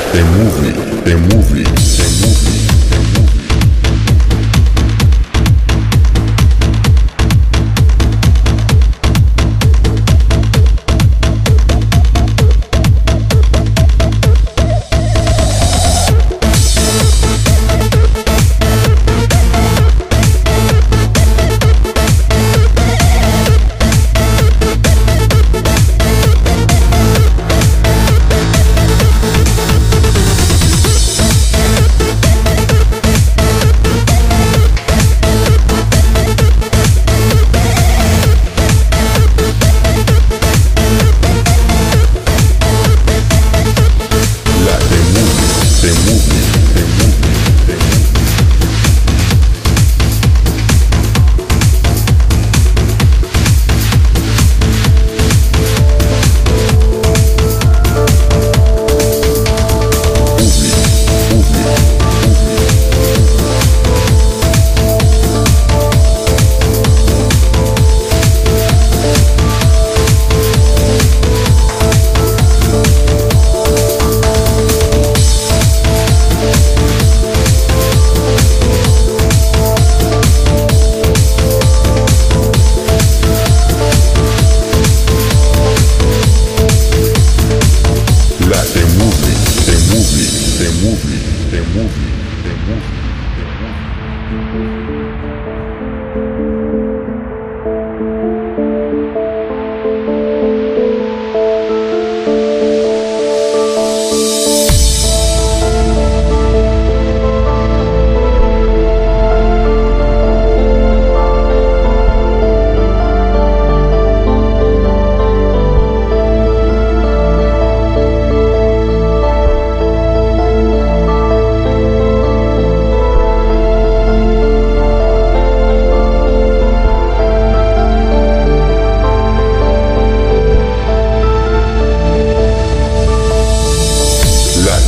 the movie, the movie,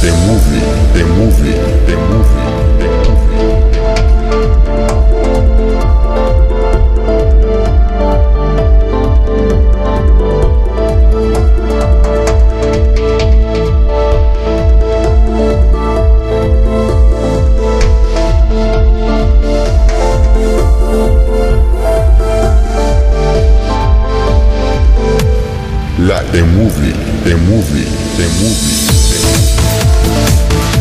the movie, the movie, the movie, the movie. The movie, the movie. Música